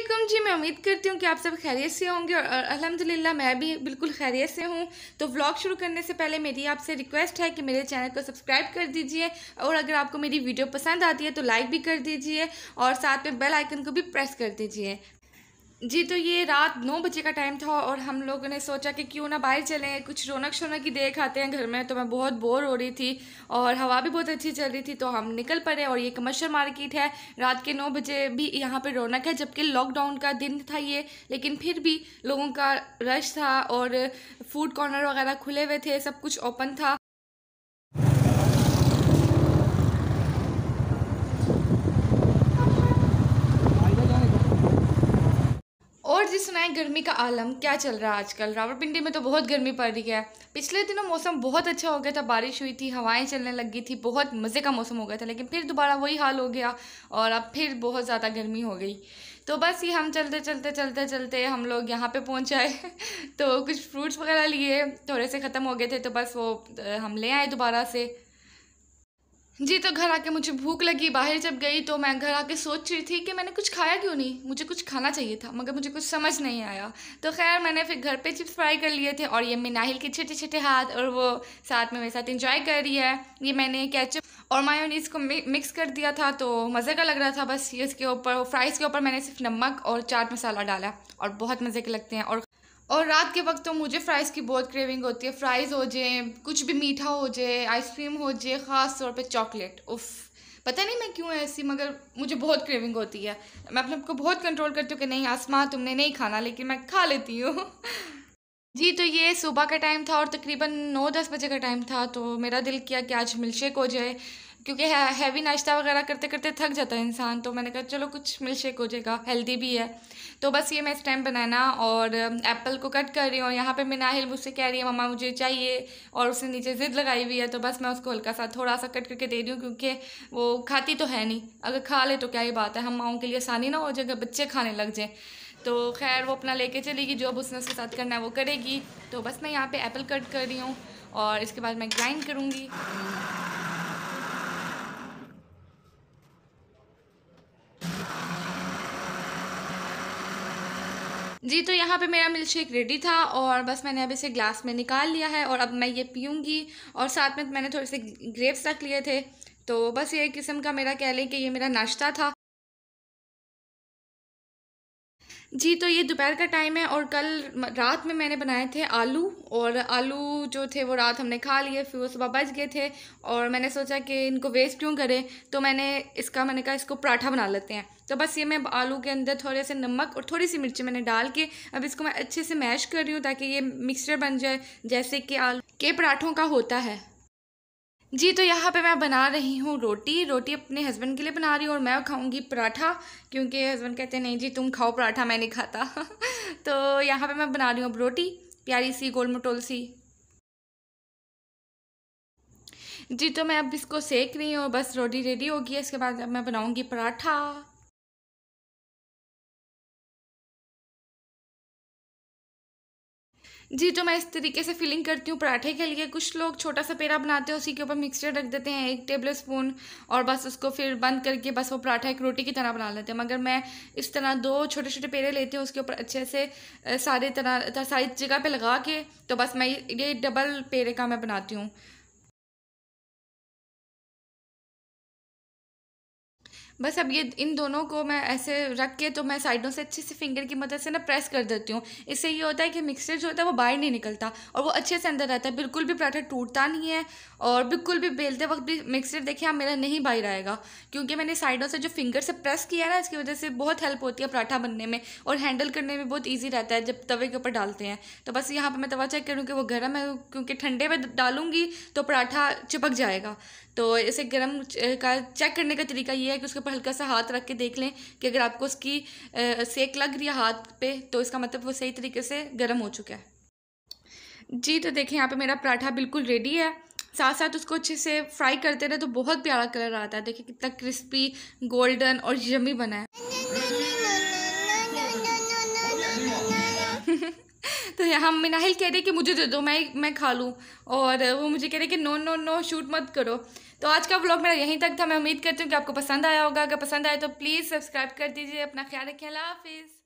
असलम जी, मैं उम्मीद करती हूँ कि आप सब खैरियत से होंगे और अल्हम्दुलिल्लाह, मैं भी बिल्कुल खैरियत से हूँ। तो व्लॉग शुरू करने से पहले मेरी आपसे रिक्वेस्ट है कि मेरे चैनल को सब्सक्राइब कर दीजिए और अगर आपको मेरी वीडियो पसंद आती है तो लाइक भी कर दीजिए और साथ में बेल आइकन को भी प्रेस कर दीजिए। जी तो ये रात नौ बजे का टाइम था और हम लोगों ने सोचा कि क्यों ना बाहर चलें। कुछ रौनक शौनक की देख आते हैं घर में तो मैं बहुत बोर हो रही थी और हवा भी बहुत अच्छी चल रही थी तो हम निकल पड़े और ये कमर्शियल मार्केट है। रात के नौ बजे भी यहाँ पे रौनक है, जबकि लॉकडाउन का दिन था ये, लेकिन फिर भी लोगों का रश था और फ़ूड कॉर्नर वगैरह खुले हुए थे, सब कुछ ओपन था और जी सुनाए गर्मी का आलम, क्या चल रहा है आजकल? रावलपिंडी में तो बहुत गर्मी पड़ रही है। पिछले दिनों मौसम बहुत अच्छा हो गया था, बारिश हुई थी, हवाएँ चलने लगी थी, बहुत मज़े का मौसम हो गया था, लेकिन फिर दोबारा वही हाल हो गया और अब फिर बहुत ज़्यादा गर्मी हो गई। तो बस ये हम चलते चलते चलते चलते हम लोग यहाँ पे पहुँच आए। तो कुछ फ्रूट्स वगैरह लिए, थोड़े से ख़त्म हो गए थे तो बस वो हम ले आए दोबारा से। जी तो घर आके मुझे भूख लगी, बाहर जब गई तो मैं घर आके सोच रही थी कि मैंने कुछ खाया क्यों नहीं? मुझे कुछ खाना चाहिए था, मगर मुझे कुछ समझ नहीं आया। तो खैर, मैंने फिर घर पे चिप्स फ्राई कर लिए थे और ये मिनाहिल के छोटे छोटे हाथ और वो साथ में मेरे साथ इंजॉय कर रही है। ये मैंने कैचअप और मायोनीस को मिक्स कर दिया था तो मज़े का लग रहा था बस। ये इसके ऊपर फ्राइज़ के ऊपर मैंने सिर्फ़ नमक और चाट मसाला डाला और बहुत मज़े के लगते हैं और और रात के वक्त तो मुझे फ़्राइज़ की बहुत क्रेविंग होती है। फ़्राइज़ हो जाए, कुछ भी मीठा हो जाए आइसक्रीम हो जाए, ख़ास तौर पे चॉकलेट उफ़, पता नहीं मैं क्यों ऐसी, मगर मुझे बहुत क्रेविंग होती है। मैं अपने को बहुत कंट्रोल करती हूँ कि नहीं आसमां तुमने नहीं खाना, लेकिन मैं खा लेती हूँ। जी तो ये सुबह का टाइम था और तकरीबन नौ दस बजे का टाइम था तो मेरा दिल किया कि आज मिल्कशेक हो जाए। क्योंकि हैवी नाश्ता वगैरह करते करते थक जाता है इंसान तो मैंने कहा, चलो, कुछ मिल्क शेक हो जाएगा हेल्दी भी है। तो बस ये मैं इस टाइम बनाना और एप्पल को कट कर रही हूँ, और यहाँ पे मिनाहिल मुझसे कह रही है, मम्मा, मुझे चाहिए। और उसने नीचे ज़िद लगाई हुई है तो बस मैं उसको हल्का सा थोड़ा सा कट करके दे रही हूँ, क्योंकि वो खाती तो है नहीं। अगर खा ले तो क्या ही बात है, हम माओं के लिए आसानी ना हो जाए, अगर बच्चे खाने लग जाएँ। तो खैर, वो अपना लेके चलेगी जो अब उसने उसके साथ करना है, वो करेगी। तो बस मैं यहाँ पे एप्पल कट कर रही हूँ, और इसके बाद मैं ग्राइंड करूँगी। जी तो यहाँ पे मेरा मिल्क शेक रेडी था और बस मैंने अब इसे ग्लास में निकाल लिया है और अब मैं ये पीऊँगी और साथ में मैंने थोड़े से ग्रेप्स रख लिए थे। तो बस ये किस्म का मेरा कह लें कि ये मेरा नाश्ता था। जी तो ये दोपहर का टाइम है और कल रात में मैंने बनाए थे आलू और आलू जो थे वो रात हमने खा लिए, फिर वो सुबह बच गए थे और मैंने सोचा कि इनको वेस्ट क्यों करें? तो मैंने इसका, मैंने कहा इसको पराठा बना लेते हैं। तो बस ये मैं आलू के अंदर थोड़े से नमक और थोड़ी सी मिर्ची मैंने डाल के अब इसको मैं अच्छे से मैश कर रही हूँ ताकि ये मिक्सचर बन जाए, जैसे कि आलू के पराठों का होता है। जी तो यहाँ पे मैं बना रही हूँ रोटी। रोटी अपने हस्बैंड के लिए बना रही हूँ और मैं खाऊँगी पराठा, क्योंकि हस्बैंड कहते हैं, नहीं जी, तुम खाओ पराठा, मैं नहीं खाता। तो यहाँ पे मैं बना रही हूँ अब रोटी, प्यारी सी, गोल मटोल सी। जी तो मैं अब इसको सेक रही हूँ बस रोटी रेडी होगी इसके बाद अब मैं बनाऊँगी पराठा। जी तो मैं इस तरीके से फिलिंग करती हूँ, पराठे के लिए कुछ लोग छोटा सा पेड़ा बनाते हैं, उसी के ऊपर मिक्सचर रख देते हैं, एक टेबल स्पून और बस उसको फिर बंद करके बस वो पराठा एक रोटी की तरह बना लेते हैं। मगर मैं इस तरह दो छोटे छोटे पेड़े लेती हूँ, उसके ऊपर अच्छे से सारे तरह, सारी जगह पर लगा के तो बस मैं ये डबल पेड़े का मैं बनाती हूँ। बस अब ये इन दोनों को मैं ऐसे रख के तो मैं साइडों से अच्छे से फिंगर की मदद से ना प्रेस कर देती हूँ। इससे ये होता है कि मिक्सचर जो होता है वो बाहर नहीं निकलता और वो अच्छे से अंदर रहता है। बिल्कुल भी पराठा टूटता नहीं है और बिल्कुल भी बेलते वक्त भी मिक्सचर देखिए आप मेरा नहीं बाहर आएगा क्योंकि मैंने साइडों से जो फिंगर से प्रेस किया है ना, इसकी वजह से बहुत हेल्प होती है पराठा बनने में और हैंडल करने में बहुत ईजी रहता है जब तवे के ऊपर डालते हैं। तो बस यहाँ पर मैं तवा चेक करूँ कि वो गर्म है, क्योंकि ठंडे में डालूँगी तो पराठा चिपक जाएगा। तो इसे गर्म का चेक करने का तरीका ये है कि उसके ऊपर हल्का सा हाथ रख के देख लें कि अगर आपको उसकी सेक लग रही है हाथ पे तो इसका मतलब वो सही तरीके से गर्म हो चुका है। जी तो देखें यहाँ पे मेरा पराठा बिल्कुल रेडी है। साथ साथ उसको अच्छे से फ्राई करते रहे तो बहुत प्यारा कलर आता है। देखिए, कितना क्रिस्पी गोल्डन और यमी बना है। तो यहाँ मिनाहिल कह रहे कि मुझे दे दो, मैं मैं खा लूँ। और वो मुझे कह रहे कि नो नो नो शूट मत करो। तो आज का व्लॉग मेरा यहीं तक था। मैं उम्मीद करती हूँ कि आपको पसंद आया होगा। अगर पसंद आए तो प्लीज़ सब्सक्राइब कर दीजिए। अपना ख्याल रखें। हाफिज़।